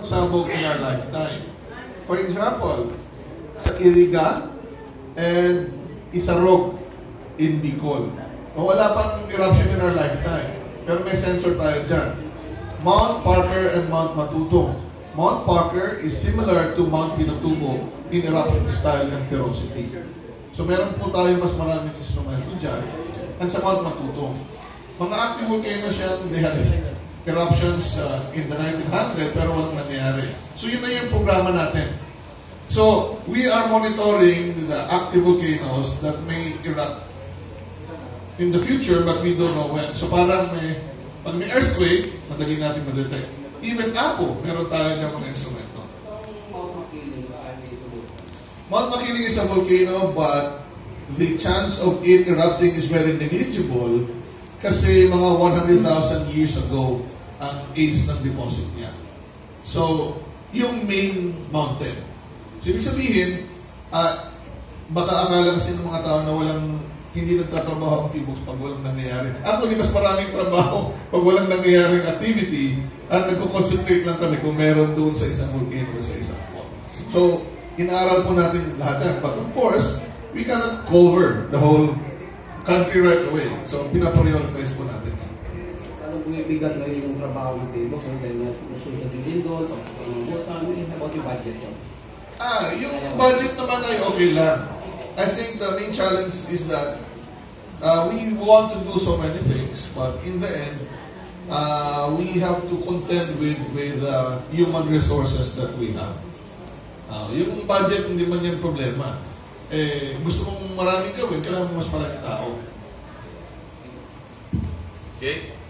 sabog in our lifetime. For example, sa Iriga and Isarog in Bicol. O, wala pang eruption in our lifetime. Pero may sensor tayo dyan. Mount Parker and Mount Matutong. Mount Parker is similar to Mount Pinatubo in eruption style and ferocity. So meron po tayo mas maraming instrumento dyan. And sa Mount Matutong. Mga active volcanoes yan, they had eruptions uh, in the 1900 pero walang nangyari. So yun na yung programa natin. So we are monitoring the active volcanoes that may erupt in the future but we don't know when. So parang may, pag may earthquake, madali natin ma-detect. Even Apo, meron tayo dyan mga instrumento. Mount Makiling is a volcano but the chance of it erupting is very negligible kasi mga 100,000 years ago ang age ng deposit niya. So, yung main mountain. So, ibig sabihin, uh, baka akala kasi ng mga tao na walang hindi nagtatrabaho ang Phoebus pag walang nangyayari. Actually, mas maraming trabaho pag walang nangyayaring activity at nagko-concentrate lang kami kung meron doon sa isang volcano sa isang fault. So, inaaral po natin lahat yan. But of course, we cannot cover the whole country right away. So, pinaprioritize po natin yan. Bumibigat ngayon yung trabaho ng Paybox? Ano dahil nasusunod din doon? Ano about yung budget yun? Ah, yung budget naman ay okay lang. I think the main challenge is that uh, we want to do so many things, but in the end, uh, we have to contend with with uh, human resources that we have. Uh, yung budget, hindi man yung problema. Eh, gusto mong maraming gawin, kailangan mo mas maraming tao. Okay?